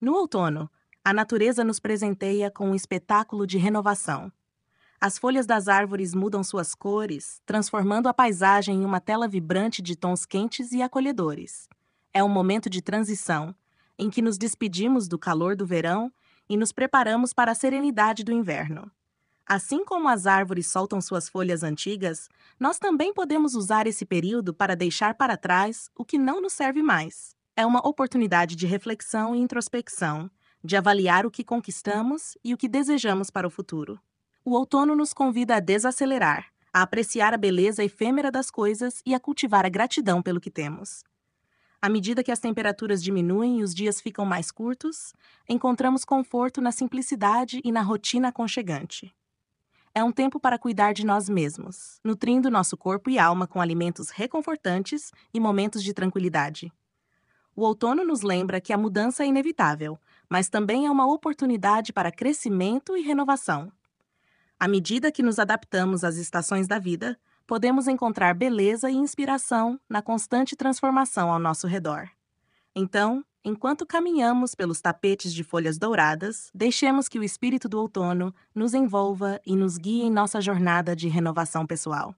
No outono, a natureza nos presenteia com um espetáculo de renovação. As folhas das árvores mudam suas cores, transformando a paisagem em uma tela vibrante de tons quentes e acolhedores. É um momento de transição, em que nos despedimos do calor do verão e nos preparamos para a serenidade do inverno. Assim como as árvores soltam suas folhas antigas, nós também podemos usar esse período para deixar para trás o que não nos serve mais. É uma oportunidade de reflexão e introspecção, de avaliar o que conquistamos e o que desejamos para o futuro. O outono nos convida a desacelerar, a apreciar a beleza efêmera das coisas e a cultivar a gratidão pelo que temos. À medida que as temperaturas diminuem e os dias ficam mais curtos, encontramos conforto na simplicidade e na rotina aconchegante. É um tempo para cuidar de nós mesmos, nutrindo nosso corpo e alma com alimentos reconfortantes e momentos de tranquilidade. O outono nos lembra que a mudança é inevitável, mas também é uma oportunidade para crescimento e renovação. À medida que nos adaptamos às estações da vida, podemos encontrar beleza e inspiração na constante transformação ao nosso redor. Então, enquanto caminhamos pelos tapetes de folhas douradas, deixemos que o espírito do outono nos envolva e nos guie em nossa jornada de renovação pessoal.